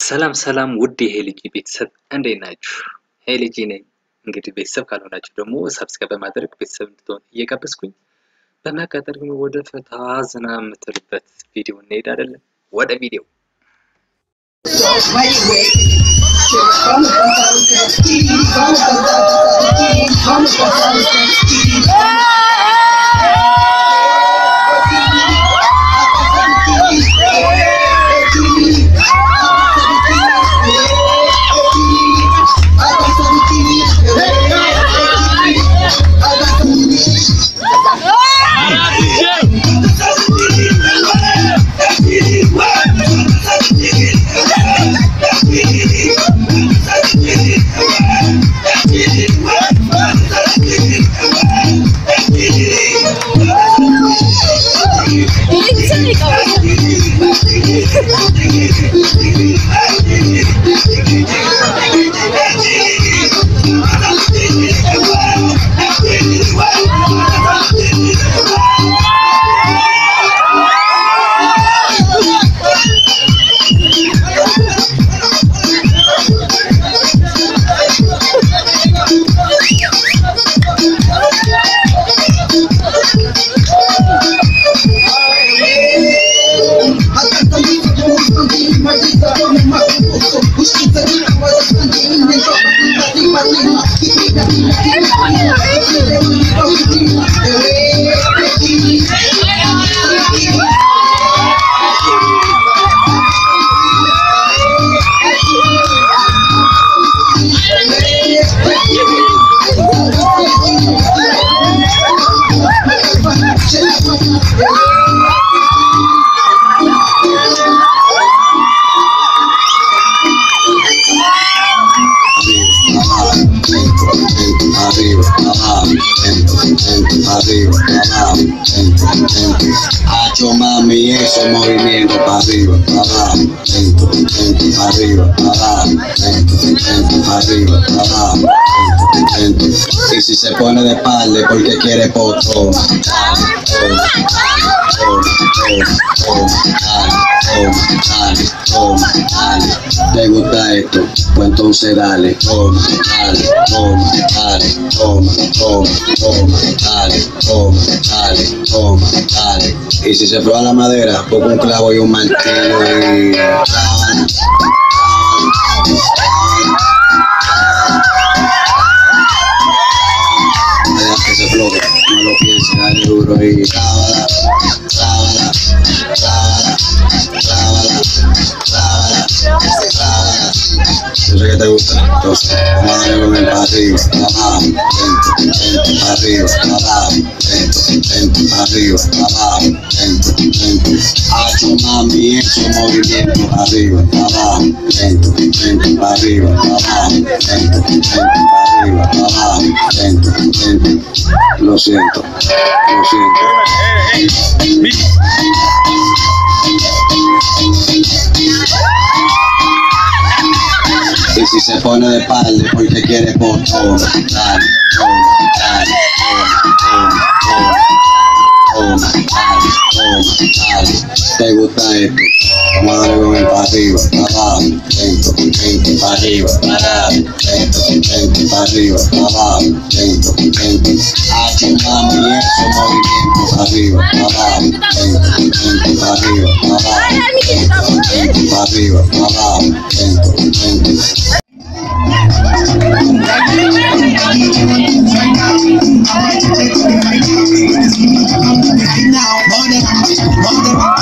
ሰላም ሰላም፣ ውድ ይሄ ልጅ ቤተሰብ እንዴት ናችሁ? ይሄ ነኝ። እንግዲህ ቤተሰብ ካልሆናችሁ ደግሞ ሰብስክራይብ በማድረግ ቤተሰብ እንድትሆን እየጋበዝኩኝ በመቀጠል ግን ወደ ፈታ ዝና የምትልበት ቪዲዮ እንሄድ አይደለም ወደ ቪዲዮ Vamos cantar o cantinho, vamos cantar o cantinho. Thank you. Hacho mami, eso movimiento para arriba, arriba, abajo, lento, lento, arriba, abajo, lento, lento. Y si se pone de espalda porque quiere dale, toma, dale, dale. ¿Te gusta esto? Pues entonces dale, toma, dale, toma, dale, toma, toma, toma, dale, toma, dale, toma, dale. Y si se prueba la madera, pongo un clavo y un martillo y... Que se flote, no lo pienses, dale duro y... te gusta, entonces vamos a darle con el para arriba, abajo, lento, lento, para arriba, abajo, lento, lento, para arriba, abajo, lento, lento. Hacho mami, eso movimiento, para arriba, abajo, lento, lento, para arriba, abajo, lento, lento, para arriba, abajo, lento, lento. Lo siento, lo siento. Si se pone de espalda porque quiere por todo. ¿Te gusta esto? Vamos a darle para arriba, abajo, lento, lento, para arriba, abajo, lento, lento, para arriba, abajo, mami, eso movimiento, para arriba, abajo, lento, lento, para arriba, abajo, lento, lento, para arriba, abajo, right now. Lord, I'm rich. Lord, I'm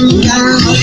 你的好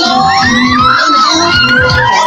Oh,